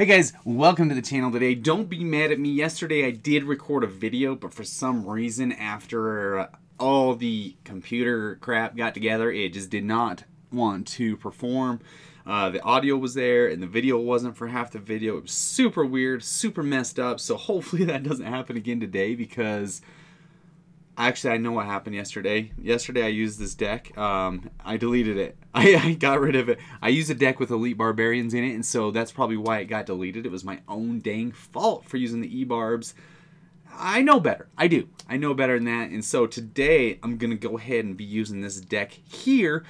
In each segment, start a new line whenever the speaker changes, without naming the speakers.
Hey guys, welcome to the channel today. Don't be mad at me. Yesterday I did record a video, but for some reason after all the computer crap got together, it just did not want to perform. Uh, the audio was there and the video wasn't for half the video. It was super weird, super messed up. So hopefully that doesn't happen again today because Actually, I know what happened yesterday. Yesterday, I used this deck. Um, I deleted it. I, I, got rid of it. I used a deck with Elite Barbarians in it, and so that's probably why it got deleted. It was my own dang fault for using the E-Barbs. I know better. I do. I know better than that. And so today, I'm going to go ahead and be using this deck here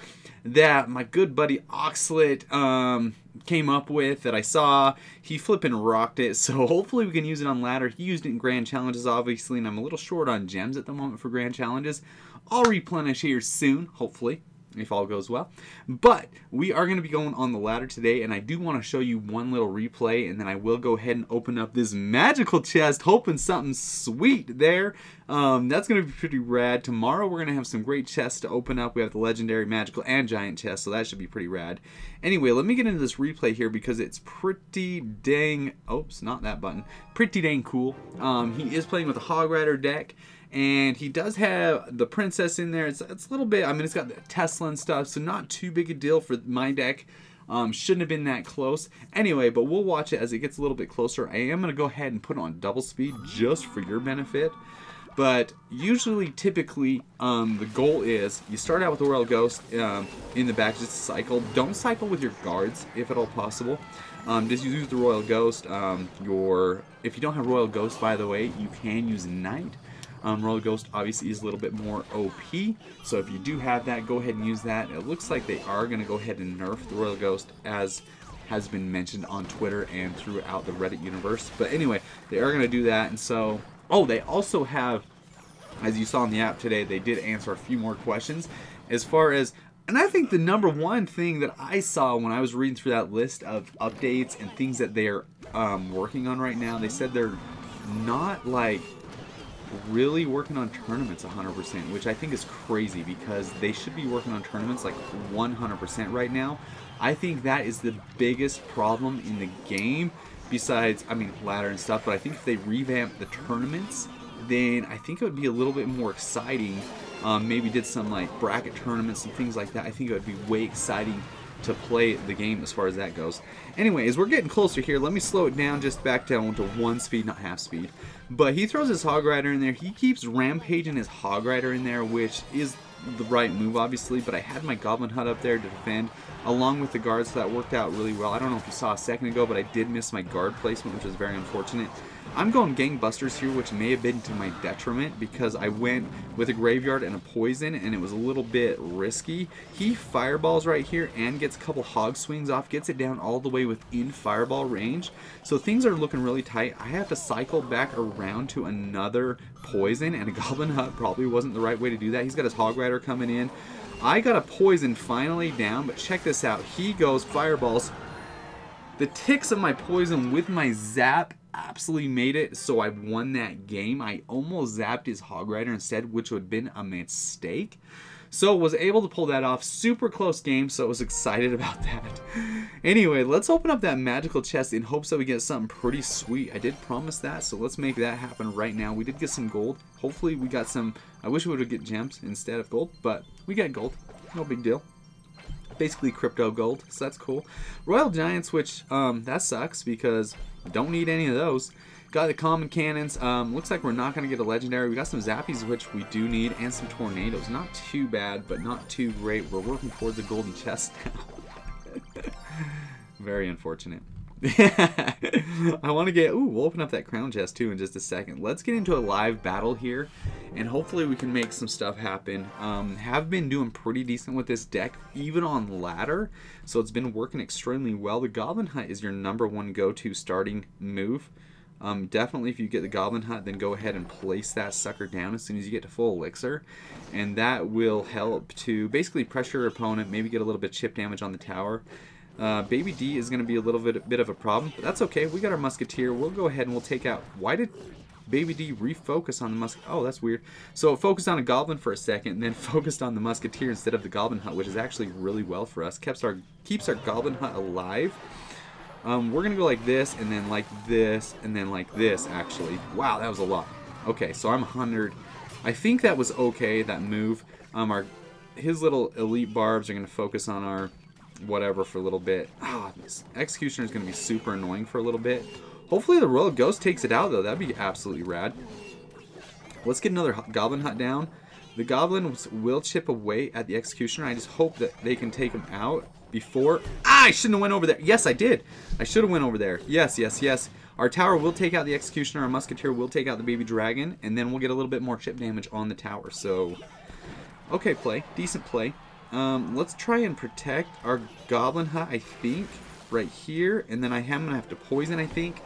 that my good buddy Oxalate um, came up with that I saw. He flipping rocked it, so hopefully we can use it on ladder. He used it in grand challenges, obviously, and I'm a little short on gems at the moment for grand challenges. I'll replenish here soon, hopefully if all goes well. But we are going to be going on the ladder today, and I do want to show you one little replay, and then I will go ahead and open up this magical chest, hoping something sweet there. Um, that's going to be pretty rad. Tomorrow we're going to have some great chests to open up. We have the legendary, magical, and giant chest, so that should be pretty rad. Anyway, let me get into this replay here because it's pretty dang... Oops, not that button. Pretty dang cool. Um, he is playing with a Hog Rider deck, and he does have the princess in there. It's, it's a little bit, I mean, it's got the Tesla and stuff, so not too big a deal for my deck. Um, shouldn't have been that close. Anyway, but we'll watch it as it gets a little bit closer. I am going to go ahead and put on double speed just for your benefit. But usually, typically, um, the goal is you start out with the Royal Ghost um, in the back, just cycle. Don't cycle with your guards, if at all possible. Um, just use the Royal Ghost. Um, your If you don't have Royal Ghost, by the way, you can use Knight. Um, Royal Ghost obviously is a little bit more OP, so if you do have that, go ahead and use that. It looks like they are going to go ahead and nerf the Royal Ghost as has been mentioned on Twitter and throughout the Reddit universe. But anyway, they are going to do that, and so... Oh, they also have, as you saw in the app today, they did answer a few more questions as far as and I think the number one thing that I saw when I was reading through that list of updates and things that they're um, working on right now, they said they're not like really working on tournaments 100%, which I think is crazy because they should be working on tournaments like 100% right now. I think that is the biggest problem in the game besides, I mean, ladder and stuff, but I think if they revamp the tournaments, then I think it would be a little bit more exciting. Um, maybe did some like bracket tournaments and things like that. I think it would be way exciting to play the game as far as that goes. Anyway, as we're getting closer here, let me slow it down just back down to one speed, not half speed. But he throws his Hog Rider in there. He keeps rampaging his Hog Rider in there, which is the right move, obviously. But I had my Goblin Hut up there to defend, along with the guards, so that worked out really well. I don't know if you saw a second ago, but I did miss my guard placement, which was very unfortunate. I'm going gangbusters here, which may have been to my detriment because I went with a graveyard and a poison and it was a little bit risky. He fireballs right here and gets a couple hog swings off, gets it down all the way within fireball range. So things are looking really tight. I have to cycle back around to another poison and a goblin hut probably wasn't the right way to do that. He's got his hog rider coming in. I got a poison finally down, but check this out. He goes fireballs. The ticks of my poison with my zap absolutely made it so I won that game. I almost zapped his Hog Rider instead, which would have been a mistake. So was able to pull that off. Super close game, so I was excited about that. anyway, let's open up that magical chest in hopes that we get something pretty sweet. I did promise that, so let's make that happen right now. We did get some gold. Hopefully we got some... I wish we would have get gems instead of gold, but we got gold. No big deal basically crypto gold, so that's cool. Royal Giants, which um, that sucks because don't need any of those. Got the common cannons. Um, looks like we're not going to get a legendary. We got some zappies, which we do need, and some tornadoes. Not too bad, but not too great. We're working towards a golden chest now. Very unfortunate. I want to get... Ooh, we'll open up that crown chest too in just a second. Let's get into a live battle here, and hopefully we can make some stuff happen. Um, have been doing pretty decent with this deck, even on ladder, so it's been working extremely well. The Goblin Hut is your number one go-to starting move. Um, definitely, if you get the Goblin Hut, then go ahead and place that sucker down as soon as you get to full elixir. And that will help to basically pressure your opponent, maybe get a little bit chip damage on the tower. Uh, Baby D is going to be a little bit, bit of a problem, but that's okay. We got our Musketeer. We'll go ahead and we'll take out... Why did Baby D refocus on the Musk... Oh, that's weird. So it focused on a Goblin for a second, and then focused on the Musketeer instead of the Goblin Hut, which is actually really well for us. Keeps our, keeps our Goblin Hut alive. Um, we're going to go like this, and then like this, and then like this, actually. Wow, that was a lot. Okay, so I'm 100. I think that was okay, that move. Um, our His little elite barbs are going to focus on our whatever for a little bit. Ah, this Executioner is going to be super annoying for a little bit. Hopefully the Royal Ghost takes it out, though. That'd be absolutely rad. Let's get another Goblin Hut down. The Goblins will chip away at the Executioner. I just hope that they can take him out before... Ah, I shouldn't have went over there. Yes, I did. I should have went over there. Yes, yes, yes. Our tower will take out the Executioner. Our Musketeer will take out the Baby Dragon. And then we'll get a little bit more chip damage on the tower. So, okay play. Decent play. Um, let's try and protect our Goblin Hut, I think, right here. And then I am going to have to poison, I think,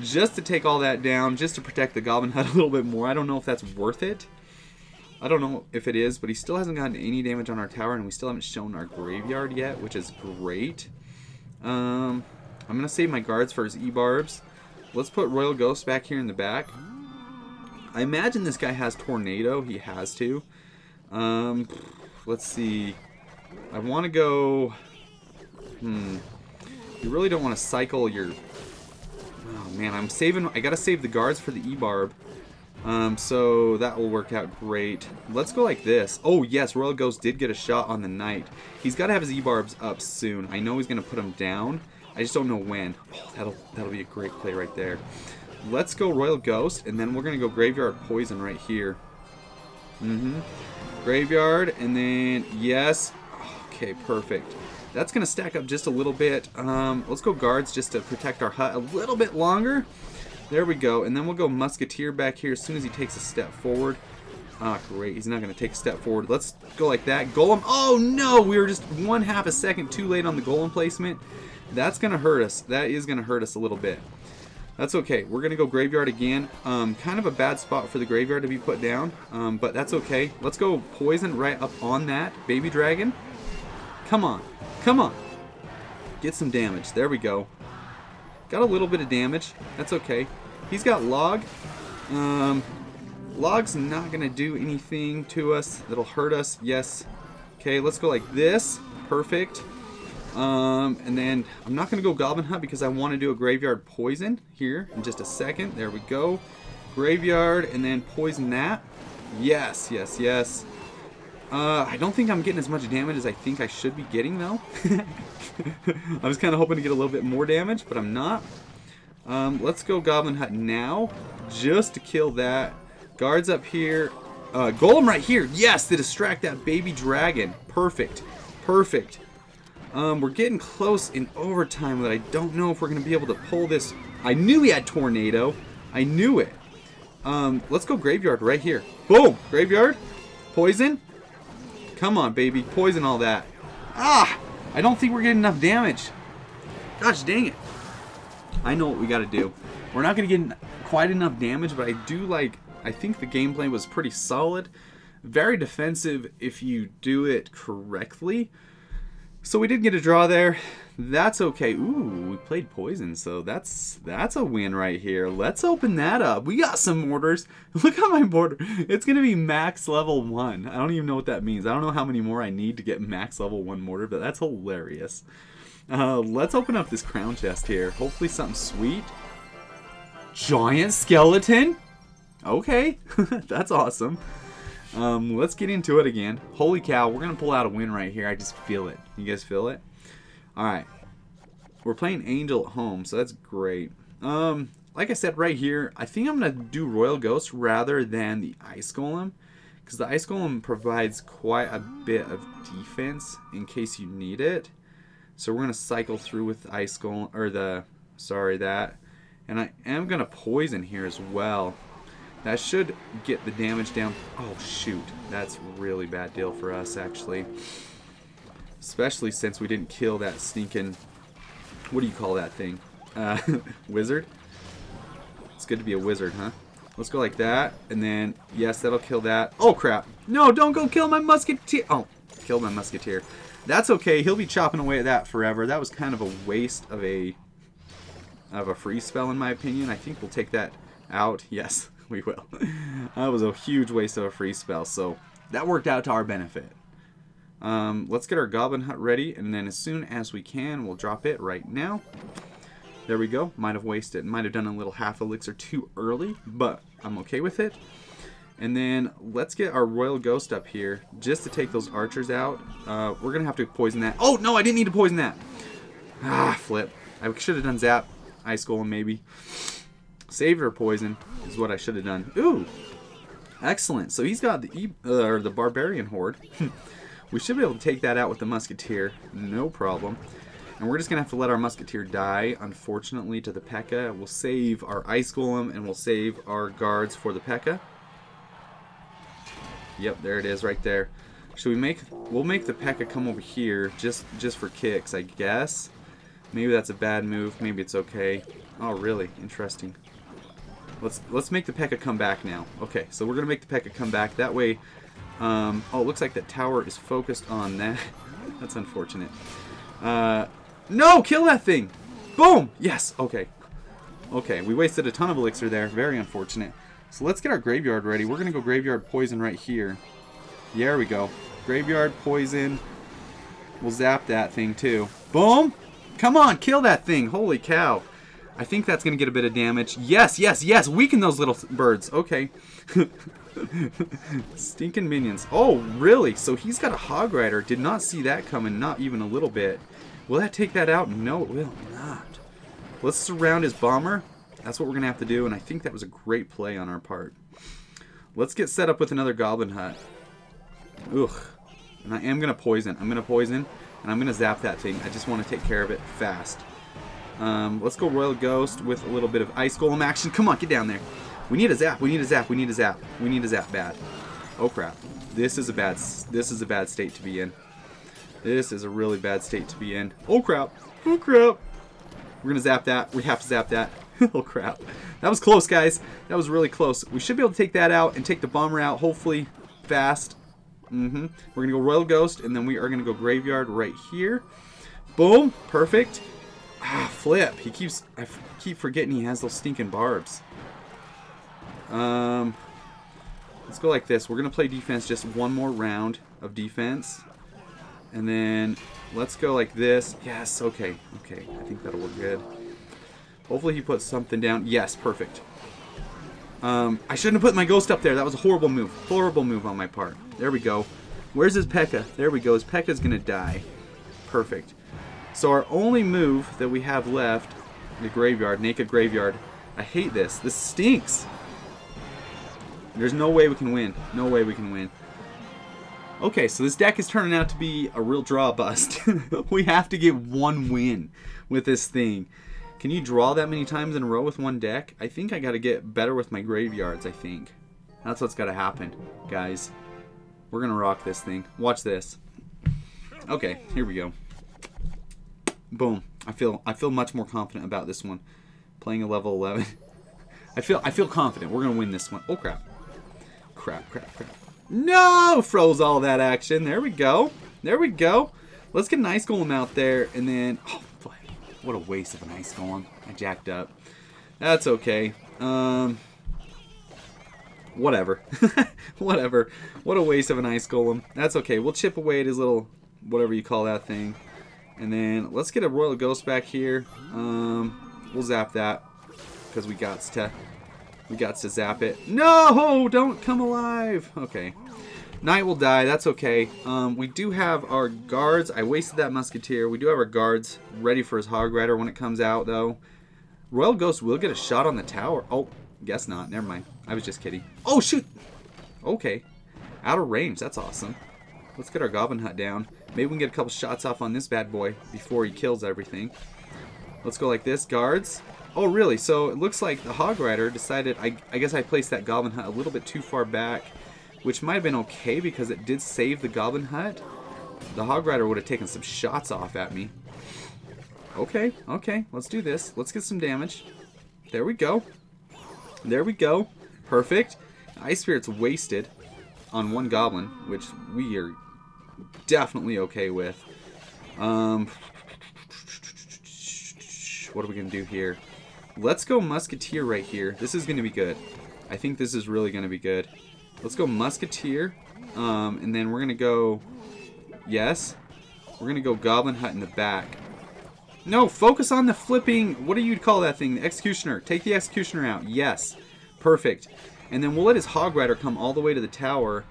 just to take all that down, just to protect the Goblin Hut a little bit more. I don't know if that's worth it. I don't know if it is, but he still hasn't gotten any damage on our tower, and we still haven't shown our graveyard yet, which is great. Um, I'm going to save my guards for his E-Barbs. Let's put Royal Ghost back here in the back. I imagine this guy has Tornado. He has to. Um, let's see. I want to go... Hmm. You really don't want to cycle your... Oh, man. I'm saving... I got to save the guards for the E-Barb. Um, so that will work out great. Let's go like this. Oh, yes, Royal Ghost did get a shot on the Knight. He's got to have his E-Barbs up soon. I know he's going to put him down. I just don't know when. Oh, that'll, that'll be a great play right there. Let's go Royal Ghost, and then we're going to go Graveyard Poison right here. Mm-hmm. Graveyard, and then, yes. Okay, perfect. That's going to stack up just a little bit. Um, let's go Guards just to protect our hut a little bit longer. There we go. And then we'll go Musketeer back here as soon as he takes a step forward. Ah, great. He's not going to take a step forward. Let's go like that. Golem. Oh, no! We were just one half a second too late on the Golem placement. That's going to hurt us. That is going to hurt us a little bit. That's okay. We're going to go Graveyard again. Um, kind of a bad spot for the Graveyard to be put down, um, but that's okay. Let's go Poison right up on that Baby Dragon. Come on. Come on. Get some damage. There we go. Got a little bit of damage. That's okay. He's got Log. Um, Log's not going to do anything to us that'll hurt us. Yes. Okay, let's go like this. Perfect. Um, and then I'm not going to go Goblin Hut because I want to do a Graveyard Poison here in just a second. There we go. Graveyard and then poison that. Yes, yes, yes. Uh, I don't think I'm getting as much damage as I think I should be getting, though. I was kind of hoping to get a little bit more damage, but I'm not. Um, let's go Goblin Hut now, just to kill that. Guards up here. Uh, Golem right here. Yes, to distract that baby dragon. Perfect. Perfect. Um, we're getting close in overtime, but I don't know if we're going to be able to pull this. I knew he had Tornado. I knew it. Um, let's go Graveyard right here. Boom! Graveyard. Poison. Come on, baby. Poison all that. Ah! I don't think we're getting enough damage. Gosh dang it. I know what we got to do. We're not going to get quite enough damage, but I do like... I think the gameplay was pretty solid. Very defensive if you do it correctly. So we did get a draw there. That's okay. Ooh, we played poison, so that's that's a win right here. Let's open that up. We got some mortars. Look at my mortar. It's gonna be max level one. I don't even know what that means. I don't know how many more I need to get max level one mortar, but that's hilarious. Uh, let's open up this crown chest here. Hopefully something sweet. Giant skeleton? Okay, that's awesome. Um, let's get into it again. Holy cow, we're going to pull out a win right here. I just feel it. You guys feel it? Alright. We're playing Angel at home, so that's great. Um, like I said right here, I think I'm going to do Royal Ghost rather than the Ice Golem. Because the Ice Golem provides quite a bit of defense in case you need it. So we're going to cycle through with the Ice Golem, or the, sorry, that. And I am going to poison here as well. That should get the damage down. Oh, shoot. That's really bad deal for us, actually. Especially since we didn't kill that stinking... What do you call that thing? Uh, wizard? It's good to be a wizard, huh? Let's go like that. And then, yes, that'll kill that. Oh, crap. No, don't go kill my musketeer. Oh, killed my musketeer. That's okay. He'll be chopping away at that forever. That was kind of a waste of a of a free spell, in my opinion. I think we'll take that out. Yes. we will. that was a huge waste of a free spell, so that worked out to our benefit. Um, let's get our Goblin Hut ready, and then as soon as we can, we'll drop it right now. There we go. Might have wasted. Might have done a little half elixir too early, but I'm okay with it. And then let's get our Royal Ghost up here just to take those archers out. Uh, we're going to have to poison that. Oh, no, I didn't need to poison that. Ah, flip. I should have done Zap. Ice Golem, maybe. Save or poison is what I should have done. Ooh, excellent. So he's got the, uh, or the Barbarian Horde. we should be able to take that out with the Musketeer. No problem. And we're just going to have to let our Musketeer die, unfortunately, to the P.E.K.K.A. We'll save our Ice Golem, and we'll save our guards for the P.E.K.K.A. Yep, there it is right there. Should we make... We'll make the P.E.K.K.A. come over here just, just for kicks, I guess. Maybe that's a bad move. Maybe it's okay. Oh, really? Interesting. Let's let's make the P.E.K.K.A. come back now. Okay, so we're going to make the P.E.K.K.A. come back. That way... Um, oh, it looks like that tower is focused on that. that's unfortunate. Uh, no! Kill that thing! Boom! Yes! Okay. Okay, we wasted a ton of elixir there. Very unfortunate. So let's get our graveyard ready. We're going to go graveyard poison right here. There we go. Graveyard poison. We'll zap that thing too. Boom! Come on, kill that thing. Holy cow. I think that's going to get a bit of damage. Yes, yes, yes. Weaken those little birds. Okay. Stinking minions. Oh, really? So he's got a Hog Rider. Did not see that coming, not even a little bit. Will that take that out? No, it will not. Let's surround his bomber. That's what we're going to have to do, and I think that was a great play on our part. Let's get set up with another Goblin Hut. Ugh. And I am going to poison. I'm going to poison, and I'm going to zap that thing. I just want to take care of it fast. Um, let's go Royal Ghost with a little bit of Ice Golem action. Come on, get down there. We need a zap. We need a zap. We need a zap. We need a zap bad. Oh crap. This is a bad this is a bad state to be in. This is a really bad state to be in. Oh crap. Oh crap. We're going to zap that. We have to zap that. oh crap. That was close, guys. That was really close. We should be able to take that out and take the bomber out, hopefully fast. Mm-hmm. We're going to go Royal Ghost, and then we are going to go Graveyard right here. Boom. Perfect. Ah, flip. He keeps... I keep forgetting he has those stinking barbs. Um, let's go like this. We're going to play defense just one more round of defense. And then let's go like this. Yes, okay. Okay, I think that'll work good. Hopefully he puts something down. Yes, perfect. Um, I shouldn't have put my ghost up there. That was a horrible move. Horrible move on my part. There we go. Where's his P.E.K.K.A.? There we go. His P.E.K.K.A.'s going to die. Perfect. So our only move that we have left, the graveyard, naked graveyard. I hate this. This stinks. There's no way we can win. No way we can win. Okay, so this deck is turning out to be a real draw bust. we have to get one win with this thing. Can you draw that many times in a row with one deck? I think I got to get better with my graveyards, I think. That's what's got to happen, guys. We're to rock this thing. Watch this. Okay, here we go. Boom. I feel I feel much more confident about this one. Playing a level 11. I feel I feel confident. We're to win this one. Oh crap. Crap, crap, crap. No! Froze all that action. There we go. There we go. Let's get an Ice Golem out there and then oh, boy, what a waste of an Ice Golem. I jacked up. That's okay. Um whatever. whatever. What a waste of an Ice Golem. That's okay. We'll chip away at his little whatever you call that thing. And then let's get a Royal Ghost back here. Um, we'll zap that because we got to we got to zap it. No, don't come alive. Okay. Knight will die. That's okay. Um, we do have our guards. I wasted that musketeer. We do have our guards ready for his hog rider when it comes out, though. Royal Ghost will get a shot on the tower. Oh, guess not. Never mind. I was just kidding. Oh, shoot. Okay. Out of range. That's awesome. Let's get our Goblin Hut down. Maybe we can get a couple shots off on this bad boy before he kills everything. Let's go like this. Guards. Oh, really? So it looks like the Hog Rider decided... I, I guess I placed that Goblin Hut a little bit too far back, which might have been okay because it did save the Goblin Hut. The Hog Rider would have taken some shots off at me. Okay, okay. Let's do this. Let's get some damage. There we go. There we go. Perfect. Ice Spirit's wasted on one Goblin, which we are definitely okay with. Um, what are we going to do here? Let's go Musketeer right here. This is going to be good. I think this is really going to be good. Let's go Musketeer. Um, and then we're going to go... Yes. We're going to go Goblin Hut in the back. No, focus on the flipping. What do you call that thing? The executioner. Take the executioner out. Yes. Perfect. And then we'll let his hog rider come all the way to the tower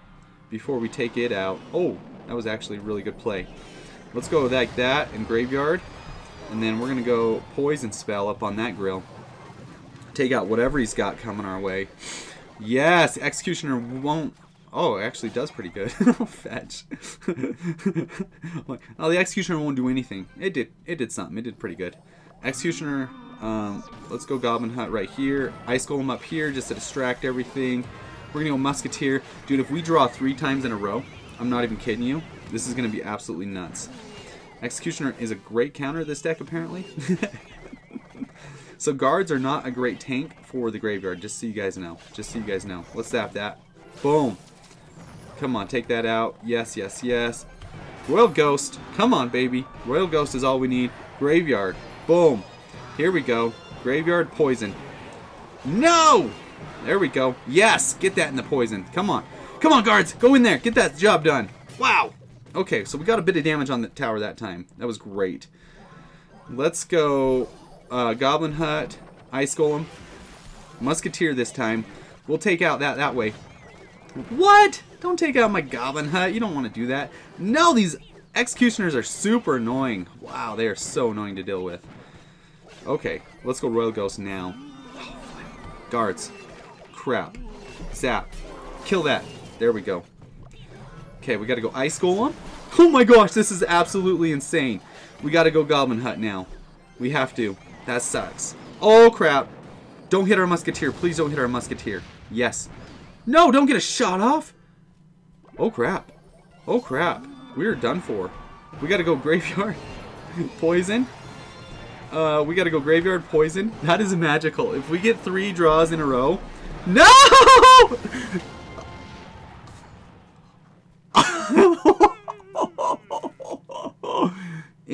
before we take it out. Oh, that was actually a really good play. Let's go like that in graveyard. And then we're going to go poison spell up on that grill. Take out whatever he's got coming our way. Yes, executioner won't Oh, it actually does pretty good. Fetch. oh, the Executioner won't do anything. It did. It did something. It did pretty good. Executioner, um, let's go Goblin Hut right here. Ice Golem up here just to distract everything. We're going to go Musketeer. Dude, if we draw three times in a row, I'm not even kidding you, this is going to be absolutely nuts. Executioner is a great counter this deck, apparently. so guards are not a great tank for the graveyard, just so you guys know. Just so you guys know. Let's zap that. Boom. Come on, take that out. Yes, yes, yes. Royal Ghost. Come on, baby. Royal Ghost is all we need. Graveyard. Boom. Here we go. Graveyard poison. No! There we go. Yes! Get that in the poison. Come on. Come on, guards. Go in there. Get that job done. Wow. Okay, so we got a bit of damage on the tower that time. That was great. Let's go uh, Goblin Hut, Ice Golem, Musketeer this time. We'll take out that that way. What? Don't take out my Goblin Hut. You don't want to do that. No, these Executioners are super annoying. Wow, they are so annoying to deal with. Okay, let's go Royal Ghost now. Guards. Crap. Zap. Kill that. There we go. Okay, we gotta go Ice Golem. Oh my gosh, this is absolutely insane. We gotta go Goblin Hut now. We have to. That sucks. Oh crap. Don't hit our Musketeer. Please don't hit our Musketeer. Yes. No, don't get a shot off. Oh crap. Oh crap. We are done for. We gotta go graveyard. poison. Uh, we gotta go graveyard poison. That is magical. If we get three draws in a row. No!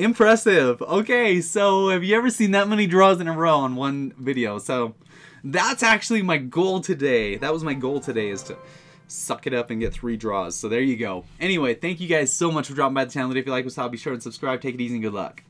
Impressive. Okay, so have you ever seen that many draws in a row on one video? So that's actually my goal today. That was my goal today is to suck it up and get three draws. So there you go. Anyway, thank you guys so much for dropping by the channel. If you like what I saw, be sure to subscribe. Take it easy and good luck.